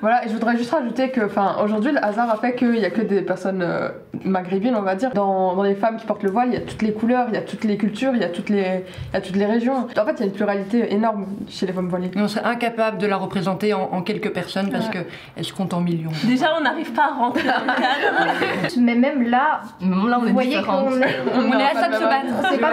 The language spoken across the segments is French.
Voilà, et je voudrais juste rajouter que, enfin, aujourd'hui, le hasard a fait qu'il n'y a que des personnes euh, maghrébines, on va dire. Dans, dans les femmes qui portent le voile, il y a toutes les couleurs, il y a toutes les cultures, il y a toutes les, il y a toutes les régions. En fait, il y a une pluralité énorme chez les femmes voilées. Mais on serait incapable de la représenter en, en quelques personnes parce que qu'elle se compte en millions. Déjà, on n'arrive pas à rentrer dans le cadre. Mais même là, Même là, on vous est voyez différentes. qu'on est. On est à ça de se pas battre. Pas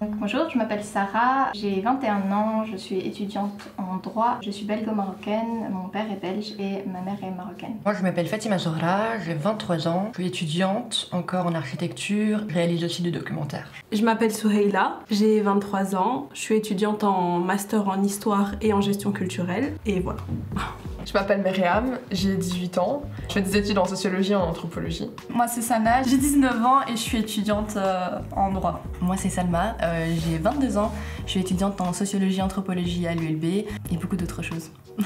bonjour, je m'appelle Sarah, j'ai 21 ans, je suis étudiante en droit, je suis belgo-marocaine, mon père est belge et ma mère est marocaine. Moi, je m'appelle Fatima Zohra, j'ai 23 ans, je suis étudiante encore en architecture, je réalise aussi des documentaires. Je m'appelle Souheila, j'ai 23 ans, je suis étudiante en master en histoire et en gestion culturelle, et voilà. Je m'appelle Myriam, j'ai 18 ans, je fais des études en sociologie et en anthropologie. Moi c'est Sana, j'ai 19 ans et je suis étudiante euh, en droit. Moi c'est Salma, euh, j'ai 22 ans, je suis étudiante en sociologie anthropologie à l'ULB et beaucoup d'autres choses.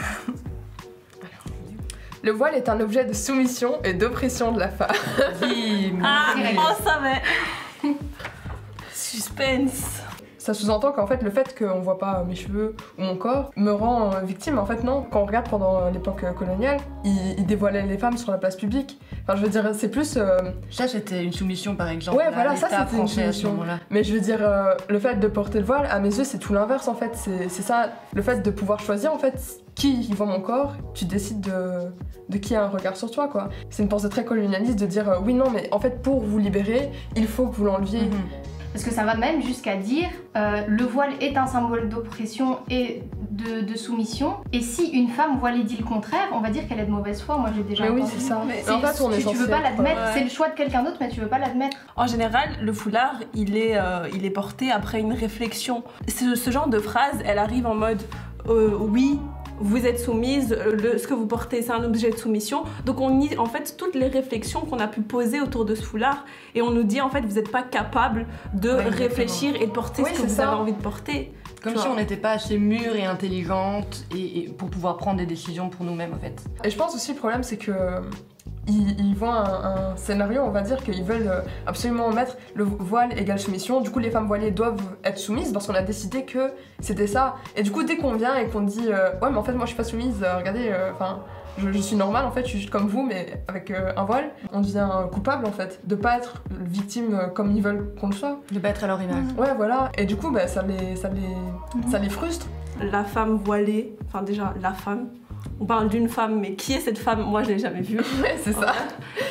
Le voile est un objet de soumission et d'oppression de la femme. Ah, on savait Suspense Ça sous-entend qu'en fait le fait qu'on voit pas mes cheveux ou mon corps me rend euh, victime. En fait non, quand on regarde pendant l'époque euh, coloniale, ils, ils dévoilaient les femmes sur la place publique. Enfin je veux dire c'est plus... euh, Ça, c'était une soumission par exemple. Ouais, voilà, ça, c'était une français à ce soumission. Mais je veux dire, euh, le fait de porter le voile, à mes yeux, c'est tout l'inverse en fait. C'est ça, le fait de pouvoir choisir en fait qui voit mon corps, tu décides de, de qui a un regard sur toi quoi. C'est une pensée très colonialiste de dire euh, oui, non, mais en fait, pour vous libérer, il faut que vous l'enleviez. Mhm. Parce que ça va même jusqu'à dire euh, le voile est un symbole d'oppression et de, de soumission. Et si une femme voilée dit le contraire, on va dire qu'elle est de mauvaise foi. Moi j'ai déjà Mais oui, c'est ça. Mais en fait, on est tu, veux pas l'admettre, ouais. c'est le choix de quelqu'un d'autre, mais tu veux pas l'admettre. En général, le foulard, il est, euh, il est porté après une réflexion. Ce, ce genre de phrase, elle arrive en mode euh, oui. Vous êtes soumise, euh, le- ce que vous portez c'est un objet de soumission. Donc on nie en fait toutes les réflexions qu'on a pu poser autour de ce foulard et on nous dit en fait vous n'êtes pas capable de Ouais, réfléchir et de porter Oui, ce que vous ça. avez envie de porter. Comme si on n'était pas assez mûre et intelligente et, et pour pouvoir prendre des décisions pour nous-mêmes en fait. Et je pense aussi le problème, c'est que euh, ils, ils voient un, un scénario, on va dire, qu'ils veulent euh, absolument mettre le voile égale soumission. Du coup, les femmes voilées doivent être soumises parce qu'on a décidé que c'était ça. Et du coup, dès qu'on vient et qu'on dit euh, ouais, mais en fait, moi, je suis pas soumise. euh, regardez, euh, enfin. je, je suis normale en fait, je suis juste comme vous mais avec euh, un voile, on devient coupable en fait de pas être victime euh, comme ils veulent qu'on le soit. De battre à leur image. Ouais voilà, et du coup bah, ça, les, ça, les, ça les frustre. La femme voilée, enfin déjà la femme. On parle d'une femme, mais qui est cette femme? Moi, je l'ai jamais vue. Ouais, c'est ça.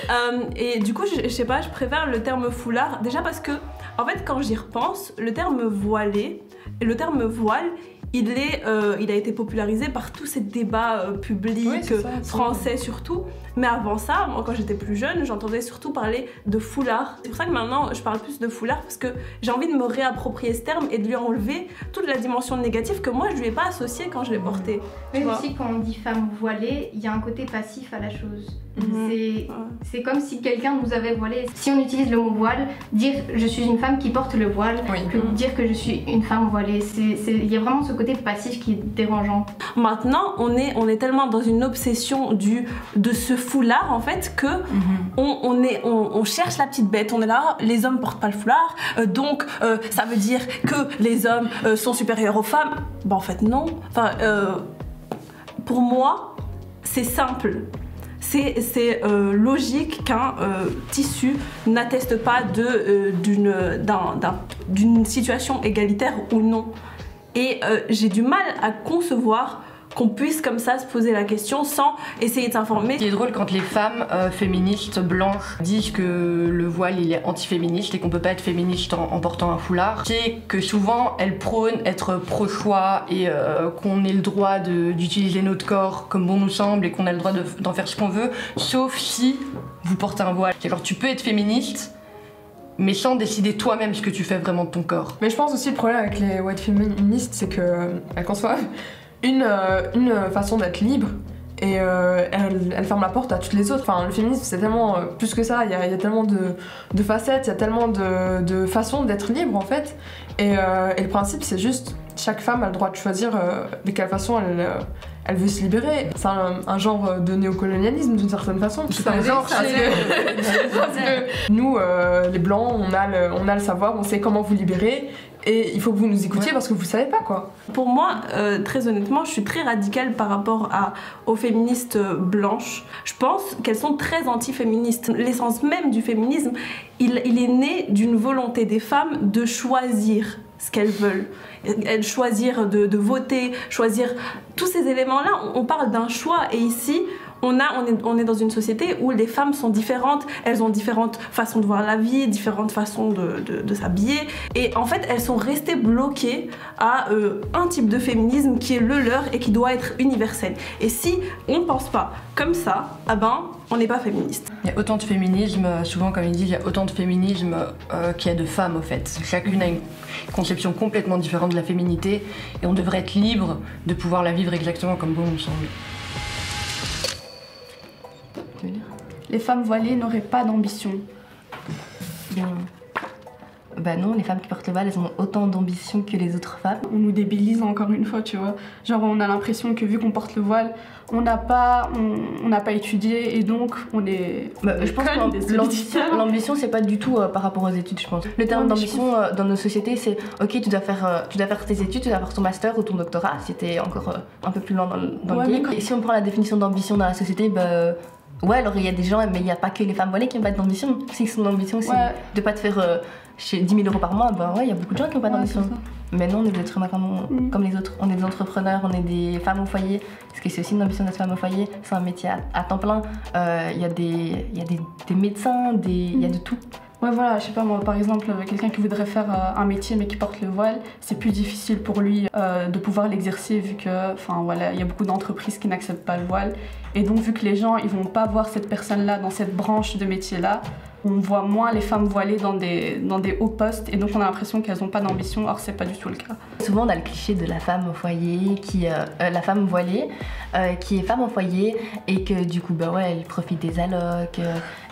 Euh, et du coup, je, je sais pas, je préfère le terme foulard, déjà parce que, en fait, quand j'y repense, le terme voilé, et le terme voile, il, est, euh, il a été popularisé par tous ces débats euh, publics, Oui, c'est ça, euh, français surtout. Mais avant ça, moi, quand j'étais plus jeune, j'entendais surtout parler de foulard. C'est pour ça que maintenant, je parle plus de foulard, parce que j'ai envie de me réapproprier ce terme et de lui enlever toute la dimension négative que moi, je lui ai pas associée quand je l'ai porté. Mais aussi, quand on dit femme voilée, il y a un côté passif à la chose. Mhm. C'est comme si quelqu'un nous avait voilé. Si on utilise le mot voile, dire je suis une femme qui porte le voile, Oui. que dire que je suis une femme voilée, il y a vraiment ce côté passif qui est dérangeant. Maintenant, on est, on est tellement dans une obsession du, de ce foulard, en fait, que on, on est, on, on cherche la petite bête. On est là, les hommes portent pas le foulard, euh, donc euh, ça veut dire que les hommes euh, sont supérieurs aux femmes. Bah, en fait, non. Enfin, euh, pour moi, c'est simple. C'est euh, logique qu'un euh, tissu n'atteste pas euh, d'une d'un- d'un- d'une situation égalitaire ou non. Et j'ai du mal à concevoir qu'on puisse comme ça se poser la question sans essayer de s'informer. Ce qui est drôle quand les femmes euh, féministes blanches disent que le voile il est antiféministe et qu'on peut pas être féministe en, en portant un foulard, c'est que souvent elles prônent être pro-choix et euh, qu'on ait le droit d'utiliser notre corps comme bon nous semble et qu'on a le droit de- d'en faire ce qu'on veut, sauf si vous portez un voile. Alors tu peux être féministe, mais sans décider toi-même ce que tu fais vraiment de ton corps. Mais je pense aussi le problème avec les white féministes, c'est que euh, elles conçoivent une, euh, une façon d'être libre et euh, elles ferment la porte à toutes les autres. Enfin, le féminisme, c'est tellement euh, plus que ça. Il y y a tellement de, de facettes, il y a tellement de, de façons d'être libre en fait. Et, euh, et le principe, c'est juste chaque femme a le droit de choisir euh, de quelle façon elle, euh, elle veut se libérer. C'est un, un genre de néocolonialisme d'une certaine façon. C'est un genre, parce que, parce que nous, euh, les blancs, on a, le, on a le savoir, on sait comment vous libérer. et il faut que vous nous écoutiez parce que vous savez pas quoi. Pour moi, euh, très honnêtement, je suis très radicale par rapport à, aux féministes euh, blanches. Je pense qu'elles sont très anti-féministes. L'essence même du féminisme, il, il est né d'une volonté des femmes de choisir ce qu'elles veulent. Elles choisir de, voter, choisir tous ces éléments-là. On, parle d'un choix et ici, on, a, on, est, on est dans une société où les femmes sont différentes, elles ont différentes façons de voir la vie, différentes façons de s'habiller. Et en fait, elles sont restées bloquées à euh, un type de féminisme qui est le leur et qui doit être universel. Et si on ne pense pas comme ça, ah ben, on n'est pas féministe. Il y a autant de féminisme, souvent comme ils disent, il y a autant de féminisme euh, qu'il y a de femmes au fait. Chacune a une conception complètement différente de la féminité et on devrait être libre de pouvoir la vivre exactement comme bon nous semble. Les femmes voilées n'auraient pas d'ambition. Bah non, les femmes qui portent le voile, elles ont autant d'ambition que les autres femmes. On nous débilise encore une fois, tu vois. Genre, on a l'impression que vu qu'on porte le voile, on n'a pas, on, n'a pas étudié et donc on est. Bah, on je pense que l'ambition, c'est pas du tout euh, par rapport aux études, je pense. Le terme d'ambition euh, dans nos sociétés, c'est ok, tu dois faire, euh, tu dois faire tes études, tu dois faire ton master ou ton doctorat, si t'es encore un peu plus loin dans, le- dans Ouais, le mais game. quand- Et si on prend la définition d'ambition dans la société, bah ouais, alors il y a des gens, mais il n'y a pas que les femmes voilées qui n'ont pas d'ambition. Si son ambition, c'est Ouais. de pas te faire chez 10 000 euros par mois, bah ouais, il y a beaucoup de gens qui n'ont pas d'ambition. Mais non, on est des êtres humains comme, Mm. comme les autres. On est des entrepreneurs, on est des femmes au foyer. Parce que c'est aussi une ambition d'être femme au foyer. C'est un métier à, à temps plein. Euh, Il y a, des, y a des, des médecins, il y a de tout. Ouais, voilà, je sais pas moi, par exemple, euh, quelqu'un qui voudrait faire euh, un métier mais qui porte le voile, c'est plus difficile pour lui euh, de pouvoir l'exercer vu que, enfin voilà, il y a beaucoup d'entreprises qui n'acceptent pas le voile. Et donc, vu que les gens, ils vont pas voir cette personne-là dans cette branche de métier-là, on voit moins les femmes voilées dans des, dans des hauts postes et donc on a l'impression qu'elles ont pas d'ambition, or c'est pas du tout le cas. Souvent, on a le cliché de la femme au foyer, qui, euh, euh, la femme voilée, euh, qui est femme au foyer et que du coup, bah ouais, elle profite des allocs,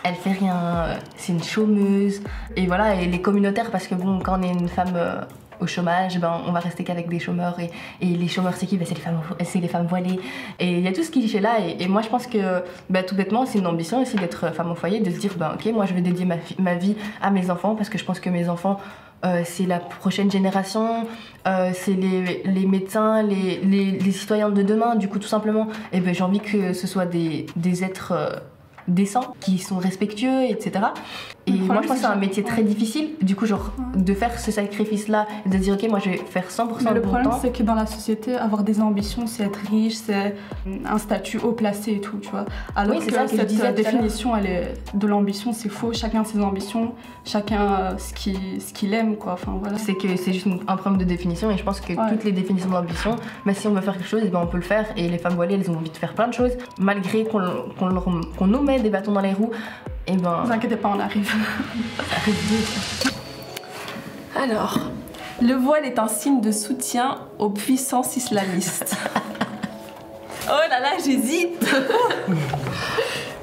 elle fait rien, c'est une chômeuse. Et voilà, et les communautaires, parce que bon, quand on est une femme au chômage, ben, on va rester qu'avec des chômeurs et, et les chômeurs c'est qui? Ben, c'est les, femmes les femmes voilées. Et il y a tout ce cliché là et, moi je pense que ben, tout bêtement c'est une ambition aussi d'être femme au foyer de se dire ben, ok moi je vais dédier ma, ma vie à mes enfants parce que je pense que mes enfants euh, c'est la prochaine génération, euh, c'est les, les médecins, les, les, les citoyens de demain, du coup tout simplement, et ben, j'ai envie que ce soit des, des êtres euh, décents, qui sont respectueux, etc. Et moi je pense que c'est un métier très difficile, du coup genre de faire ce sacrifice-là, de dire ok moi je vais faire 100% Mais le problème, c'est que dans la société, avoir des ambitions, c'est être riche, c'est un statut haut placé et tout, tu vois. Alors Oui, que ça que cette définition, elle est de l'ambition, c'est faux. Chacun ses ambitions, chacun euh, ce qu'il ce qu'il aime, quoi. Enfin voilà. C'est que c'est juste un problème de définition et je pense que Ouais. toutes les définitions d'ambition, mais si on veut faire quelque chose, eh ben on peut le faire et les femmes voilées elles ont envie de faire plein de choses malgré qu'on qu'on nous met des bâtons dans les roues. Et ben Ne vous inquiétez pas, on arrive. ça arrive vite. Alors, le voile est un signe de soutien aux puissances islamistes. oh là là, j'hésite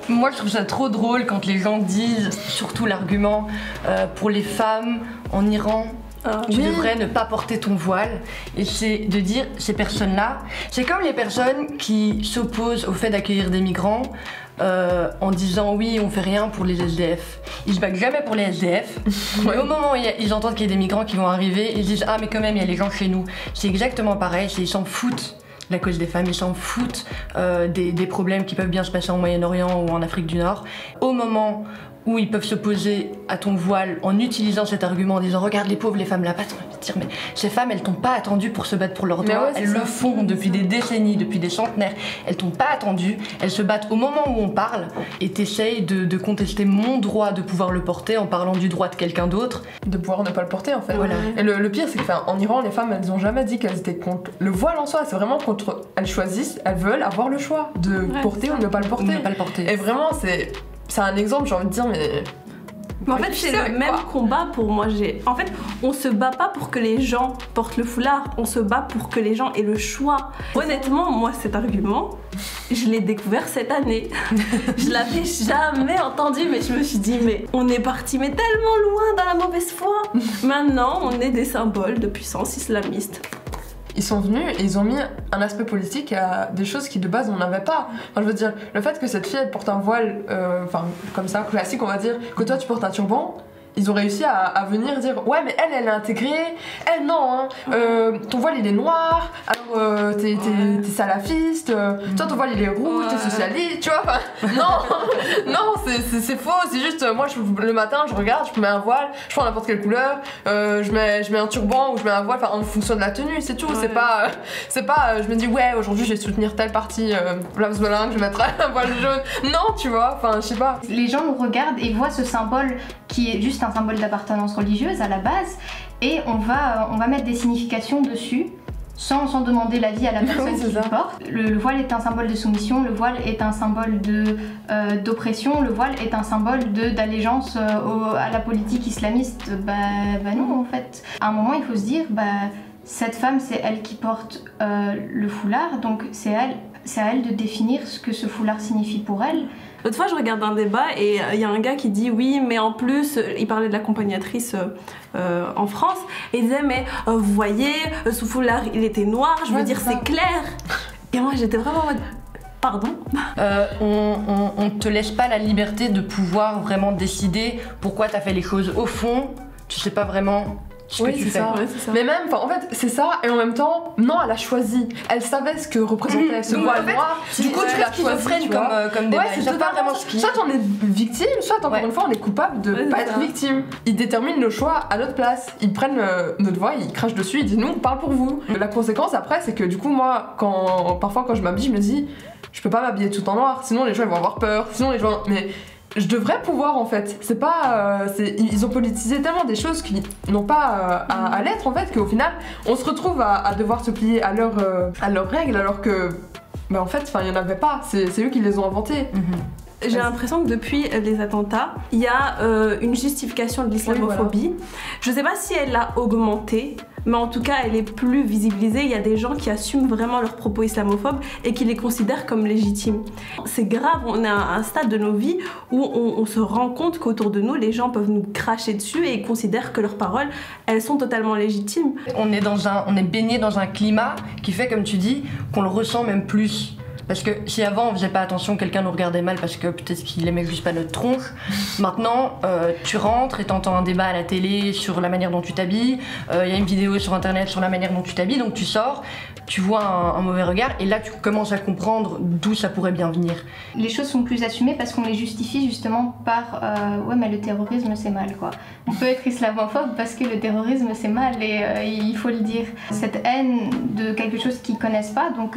Moi, je trouve ça trop drôle quand les gens disent, surtout l'argument, euh, pour les femmes en Iran, Ah, tu oui. devrais ne pas porter ton voile. Et c'est de dire, ces personnes-là, c'est comme les personnes qui s'opposent au fait d'accueillir des migrants euh, en disant oui, on fait rien pour les SDF. Ils se battent jamais pour les SDF. Mais au moment où ils entendent qu'il y a des migrants qui vont arriver, ils disent ah, mais quand même, il y a les gens chez nous. C'est exactement pareil, ils s'en foutent. de La cause des femmes, ils s'en foutent euh, des, des problèmes qui peuvent bien se passer en Moyen-Orient ou en Afrique du Nord. Au moment où ils peuvent s'opposer à ton voile en utilisant cet argument en disant regarde les pauvres les femmes là-bas dire mais ces femmes elles t'ont pas attendu pour se battre pour leurs Mais droits ouais, elles ça. le font depuis des décennies depuis des centenaires elles t'ont pas attendu elles se battent au moment où on parle et t'essayes de, de contester mon droit de pouvoir le porter en parlant du droit de quelqu'un d'autre de pouvoir ne pas le porter en fait. Voilà. Et le, le pire, c'est qu'en Iran, les femmes, elles ont jamais dit qu'elles étaient contre le voile en soi. C'est vraiment contre. Elles choisissent, elles veulent avoir le choix de Ouais, porter ou ne pas le porter. ne pas le porter Et vraiment, c'est. C'est un exemple, j'ai envie de dire, mais. Mais en fait, c'est le même quoi. combat pour moi. J'ai... En fait, on se bat pas pour que les gens portent le foulard, on se bat pour que les gens aient le choix. Honnêtement, moi, cet argument, je l'ai découvert cette année. je l'avais jamais entendu, mais je me suis dit, mais on est parti, mais tellement loin dans la mauvaise foi. Maintenant, on est des symboles de puissance islamiste. Ils sont venus et ils ont mis un aspect politique à des choses qui de base on n'avait pas. Je veux dire, le fait que cette fille porte un voile, euh, enfin comme ça, classique on va dire, que toi tu portes un turban, ils ont réussi à, à venir dire ouais mais elle elle est intégrée, elle non, hein. Euh, ton voile il est noir, alors euh, t'es t'es- t'es salafiste, euh, toi ton voile il est rouge, t'es Ouais. socialiste, tu vois, enfin, non, non c'est- c'est c'est faux, c'est juste euh, moi je, le matin je regarde, je mets un voile, je prends n'importe quelle couleur, euh, je, mets, je mets un turban ou je mets un voile, enfin en fonction de la tenue, c'est tout, Ouais. c'est pas, euh, c'est pas euh, je me dis ouais aujourd'hui je vais soutenir telle partie, euh, Blaze Boling, je vais mettre un voile jaune, non tu vois, enfin je sais pas. Les gens nous regardent et voient ce symbole qui est juste un symbole d'appartenance religieuse à la base et on va, euh, on va mettre des significations dessus. Sans, sans demander l'avis à la personne Oui, qui le porte. Le, le voile est un symbole de soumission, le voile est un symbole euh, d'oppression, le voile est un symbole d'allégeance euh, à la politique islamiste. Bah, bah non, en fait. À un moment, il faut se dire, bah, cette femme, c'est elle qui porte euh, le foulard, donc c'est elle, c'est à elle de définir ce que ce foulard signifie pour elle. L'autre fois, je regarde un débat et euh, il y a un gars qui dit oui, mais en plus, euh, il parlait de l'accompagnatrice euh, euh, en France et il disait mais euh, vous voyez, euh, sous foulard, il était noir, je veux Ouais, dire c'est clair. Et moi, j'étais vraiment en mode pardon. Euh, on, on, on te laisse pas la liberté de pouvoir vraiment décider pourquoi t'as fait les choses. Au fond, tu sais pas vraiment ce Oui, que tu fais. ça. Ouais, ça. Mais même, en fait, c'est ça, et en même temps, non, elle a choisi. Elle savait ce que représentait ce voile noir. Du coup, tu schizophrène choisi, comme, euh, comme débat. Ouais, c'est vraiment. Soit on est victime, soit encore Ouais. une fois on est coupable de Ouais, pas être ça. victime. Ils déterminent nos choix à notre place. Ils prennent euh, notre voix, ils crachent dessus, ils disent nous on parle pour vous. La conséquence après, c'est que du coup moi, quand parfois quand je m'habille, je me dis je peux pas m'habiller tout en noir, sinon les gens ils vont avoir peur, sinon les gens mais je devrais pouvoir en fait. C'est pas, euh, ils ont politisé tellement des choses qui n'ont pas euh, à, l'être en fait qu'au final on se retrouve à, devoir se plier à leurs euh, à leurs règles alors que bah en fait il y en avait pas. C'est c'est eux qui les ont inventées. Mhm. J'ai l'impression que depuis les attentats, il y a euh, une justification de l'islamophobie. Je sais pas si elle a augmenté, mais en tout cas, elle est plus visibilisée. Il y a des gens qui assument vraiment leurs propos islamophobes et qui les considèrent comme légitimes. C'est grave, on est à un stade de nos vies où on, on se rend compte qu'autour de nous, les gens peuvent nous cracher dessus et ils considèrent que leurs paroles, elles sont totalement légitimes. On est dans un, on est baigné dans un climat qui fait, comme tu dis, qu'on le ressent même plus. Parce que si avant on faisait pas attention, quelqu'un nous regardait mal parce que peut-être qu'il aimait juste pas notre tronche. Maintenant, euh, tu rentres et t'entends un débat à la télé sur la manière dont tu t'habilles. euh, Il y a une vidéo sur internet sur la manière dont tu t'habilles. Donc tu sors, tu vois un, un mauvais regard et là tu commences à comprendre d'où ça pourrait bien venir. Les choses sont plus assumées parce qu'on les justifie justement par euh, ouais mais le terrorisme c'est mal quoi. On peut être islamophobe parce que le terrorisme c'est mal et il faut le dire. Cette haine de quelque chose qu'ils connaissent pas donc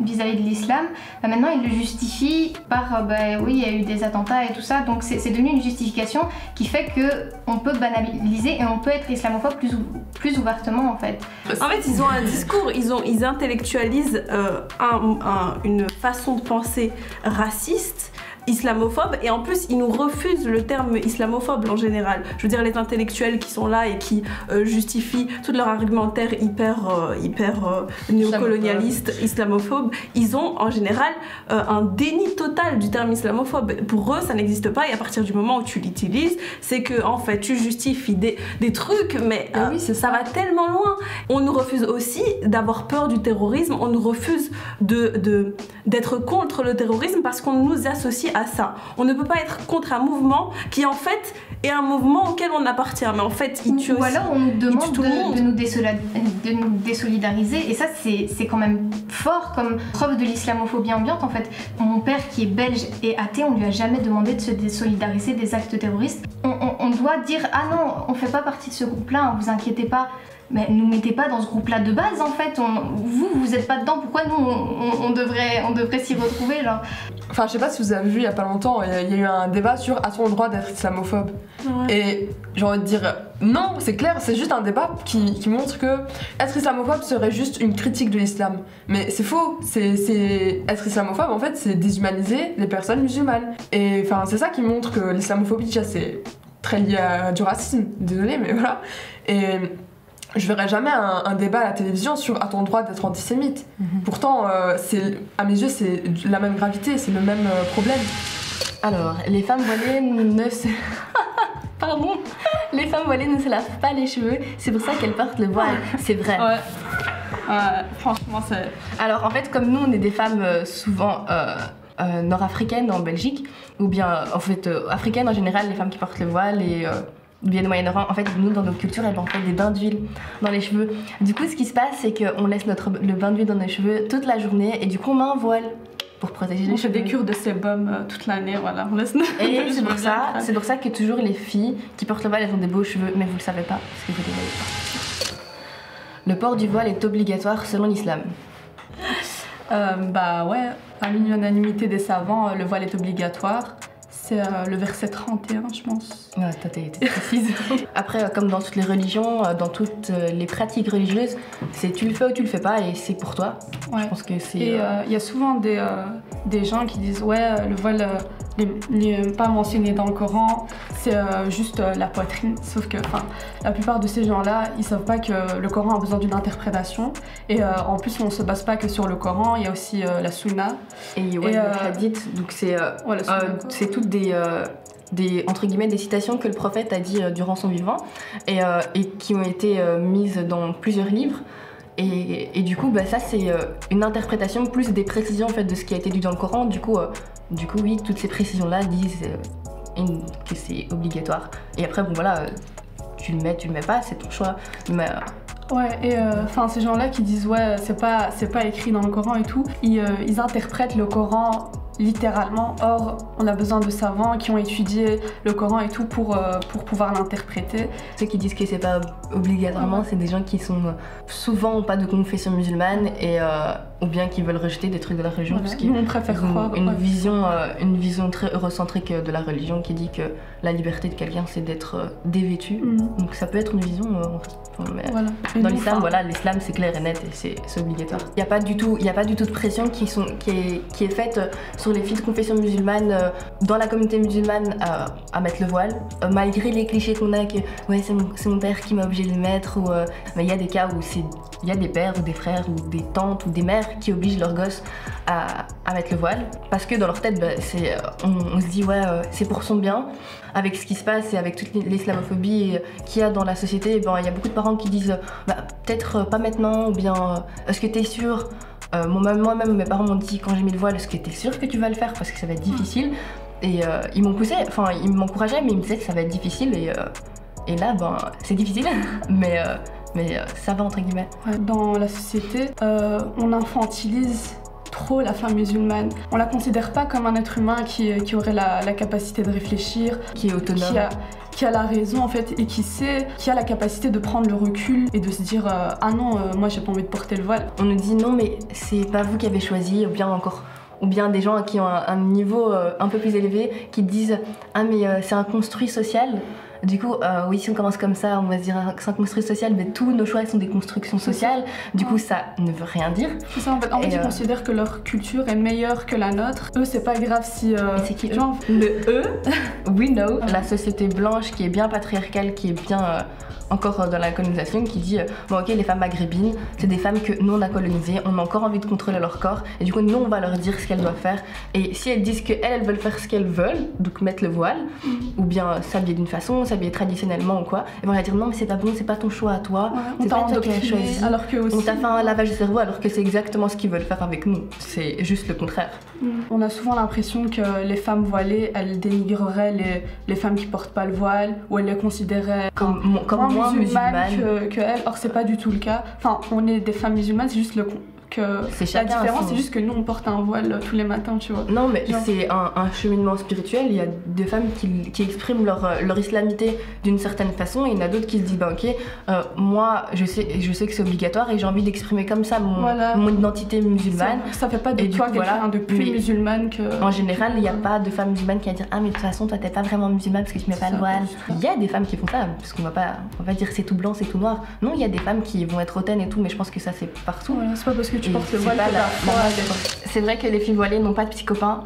vis-à-vis de l'islam, bah, maintenant ils le justifient par euh, bah, oui il y a eu des attentats et tout ça donc c'est devenu une justification qui fait que on peut banaliser et on peut être islamophobe plus, plus ouvertement en fait. En fait, ils ont un discours, ils, ont, ils intellectualisent euh, un- un- une façon de penser raciste, islamophobe, et en plus, ils nous refusent le terme islamophobe en général. Je veux dire, les intellectuels qui sont là et qui euh, justifient tout leur argumentaire hyper, euh, hyper euh, néocolonialiste, islamophobe, ils ont en général un déni total du terme islamophobe. Pour eux, ça n'existe pas, et à partir du moment où tu l'utilises, c'est que en fait, tu justifies des, des trucs, mais Ah oui, ça va tellement loin. On nous refuse aussi d'avoir peur du terrorisme, on nous refuse de- d'être contre le terrorisme parce qu'on nous associe à ça. On ne peut pas être contre un mouvement qui en fait est un mouvement auquel on appartient, mais en fait il tue Ou aussi. alors on nous demande tout le de, monde. de nous désola- de nous désolidariser et ça c'est c'est quand même fort comme preuve de l'islamophobie ambiante en fait. Mon père qui est belge et athée, on lui a jamais demandé de se désolidariser des actes terroristes. On, on- on doit dire ah non, on fait pas partie de ce groupe-là, hein, vous inquiétez pas. Mais nous mettez pas dans ce groupe-là de base en fait. On- vous, vous êtes pas dedans. Pourquoi nous, on, devrait, on devrait s'y retrouver genre Enfin, je sais pas si vous avez vu il y a pas longtemps, il y a- il y a eu un débat sur a-t-on le droit d'être islamophobe Ouais. Et j'ai envie de dire non, c'est clair, c'est juste un débat qui, qui montre que être islamophobe serait juste une critique de l'islam. Mais c'est faux, c'est- être islamophobe en fait, c'est déshumaniser les personnes musulmanes. Et enfin, c'est ça qui montre que l'islamophobie, déjà, c'est très lié à du racisme, désolé, mais voilà. Et je verrai jamais un, un débat à la télévision sur a-t-on le droit d'être antisémite Pourtant, euh, c'est à mes yeux, c'est la même gravité, c'est le même euh, problème. Alors, les femmes voilées ne se... Pardon Les femmes voilées ne se lavent pas les cheveux, c'est pour ça qu'elles portent le voile. C'est vrai. Ouais. Franchement, c'est. Alors en fait, comme nous, on est des femmes euh, souvent nord-africaines en Belgique, ou bien en fait africaines en général, les femmes qui portent le voile et du Moyen-Orient. En fait, nous, dans nos cultures, elles faire des bains d'huile dans les cheveux. Du coup, ce qui se passe, c'est qu'on laisse notre, le bain d'huile dans nos cheveux toute la journée et du coup, on met un voile pour protéger les On fait cheveux. des cures de sébum euh, toute l'année, voilà. On laisse Et c'est pour ça, c'est pour ça que toujours les filles qui portent le voile, elles ont des beaux cheveux, mais vous le savez pas parce que vous les voyez pas. Le port du voile est obligatoire selon l'islam. Euh, bah ouais, à l'unanimité des savants, euh, le voile est obligatoire. C'est euh, le verset 31, je pense. Ouais, toi t'es précise. Après, euh, comme dans toutes les religions, euh, dans toutes les pratiques religieuses, c'est tu le fais ou tu le fais pas et c'est pour toi. Ouais. Je pense que c'est. Et euh, il y a souvent des, euh, des gens qui disent ouais, le voile n'est pas mentionné dans le Coran, c'est euh, juste euh, la poitrine. Sauf que la plupart de ces gens-là, ils savent pas que le Coran a besoin d'une interprétation. Et euh, en plus, on se base pas que sur le Coran, il y a aussi la Sunna. Et ouais, Et, le hadith, donc c'est Ouais, c'est toutes des, des entre guillemets des citations que le prophète a dit euh, durant son vivant et, euh, et qui ont été euh, mises dans plusieurs livres. Et, et du coup, bah, ça c'est une interprétation plus des précisions en fait de ce qui a été dit dans le Coran. Du coup, du coup oui, toutes ces précisions là disent euh, que c'est obligatoire. Et après, bon voilà, euh, tu le mets, tu le mets pas, c'est ton choix. Euh, Ouais, et euh, enfin ces gens-là qui disent ouais, c'est pas, c'est pas écrit dans le Coran et tout, ils, euh, ils interprètent le Coran littéralement. Or, on a besoin de savants qui ont étudié le Coran et tout pour, euh, pour pouvoir l'interpréter. Ceux qui disent que c'est pas obligatoirement, c'est des gens qui sont euh, souvent pas de confession musulmane et euh, ou bien qui veulent rejeter des trucs de la religion Voilà. parce qu'ils ont croire. une ouais. vision euh, une vision très eurocentrique de la religion qui dit que la liberté de quelqu'un c'est d'être dévêtu. Mhm. Donc ça peut être une vision enfin, mais Voilà. Dans l'islam, voilà, l'islam c'est clair et net et c'est c'est obligatoire. Il n'y a pas du tout, il y a pas du tout de pression qui sont, qui est, qui est faite sur les filles de confession musulmane euh, dans la communauté musulmane à, à mettre le voile, Euh, malgré les clichés qu'on a que ouais c'est mon, mon père qui m'a obligé de le mettre ou euh, mais il y a des cas où c'est, il y a des pères ou des frères ou des tantes ou des mères qui obligent leurs gosses à, à mettre le voile. Parce que dans leur tête bah, c'est, euh, on, se dit ouais euh, c'est pour son bien. Avec ce qui se passe et avec toute l'islamophobie euh, qu'il y a dans la société, ben, il y a beaucoup de parents qui disent bah, peut-être euh, pas maintenant, ou bien euh, est-ce que t'es sûr Euh, moi- Moi-même, mes parents m'ont dit quand j'ai mis le voile, est-ce que t'es sûr que tu vas le faire? Parce que ça va être difficile Et euh, ils m'ont poussé, enfin ils m'encourageaient, mais ils me disaient que ça va être difficile et, euh, et là, ben c'est difficile, mais, euh, mais ça va entre guillemets. ouais, dans la société, on infantilise trop la femme musulmane. On la considère pas comme un être humain qui, qui aurait la, la capacité de réfléchir, Qui est autonome. qui a, qui a la raison en fait et qui sait, qui a la capacité de prendre le recul et de se dire euh, ah non, euh, moi j'ai pas envie de porter le voile. On nous dit non, mais c'est pas vous qui avez choisi, ou bien encore. Ou bien des gens qui ont un, niveau euh, un peu plus élevé qui disent Ah, mais c'est un construit social. Du coup, euh, oui, si on commence comme ça, on va se dire que c'est un construit social, mais tous nos choix sont des constructions sociales. Du coup, ça ne veut rien dire. C'est ça en fait. En fait, ils euh, considèrent que leur culture est meilleure que la nôtre. Eux, c'est pas grave si. euh, c'est qui eux Le E, we know, la société blanche qui est bien patriarcale, qui est bien euh, encore euh, dans la colonisation, qui dit euh, bon, ok, les femmes maghrébines, c'est des femmes que nous on a colonisées, on a encore envie de contrôler leur corps, et du coup, nous on va leur dire ce qu'elles doivent faire. Et si elles disent qu'elles, elles veulent faire ce qu'elles veulent, donc mettre le voile, ou bien s'habiller d'une façon, s'habiller traditionnellement ou quoi, elles vont leur dire non, mais c'est pas bon, c'est pas ton choix à toi, ouais, on c'est pas toi qui as endoctriné, choisi. alors que aussi. On t'a fait un lavage de cerveau alors que c'est exactement ce qu'ils veulent faire avec nous. C'est juste le contraire. Mm. On a souvent l'impression que les femmes voilées, elles dénigreraient les, les femmes qui portent pas le voile, ou elles les considéraient Comme, mo- comme moins musulmane. que, que elles. Or, c'est pas du tout le cas. Enfin, on est des femmes musulmanes, c'est juste le con- que C'est la différence, c'est juste que nous on porte un voile tous les matins, tu vois. Non, mais Genre- c'est un, un cheminement spirituel. Il y a des femmes qui, qui expriment leur, euh, leur islamité d'une certaine façon, et il y en a d'autres qui se disent bah, ok, euh, moi je sais, je sais que c'est obligatoire et j'ai envie d'exprimer comme ça mon, Voilà. mon identité musulmane. Ça, fait pas de Et toi quelqu'un voilà. de plus musulmane que. En général, il n'y a pas de femme musulmane qui va dire Ah, mais de toute façon, toi, t'es pas vraiment musulmane parce que tu mets pas le voile. Il y a des femmes qui font ça, parce qu'on va pas, on va pas dire c'est tout blanc, c'est tout noir. Non, il y a des femmes qui vont être hautaines et tout, mais je pense que ça, c'est partout. Voilà, c'est pas parce que tu Portes le voile la-. C'est vrai que les filles voilées n'ont pas de petits copains,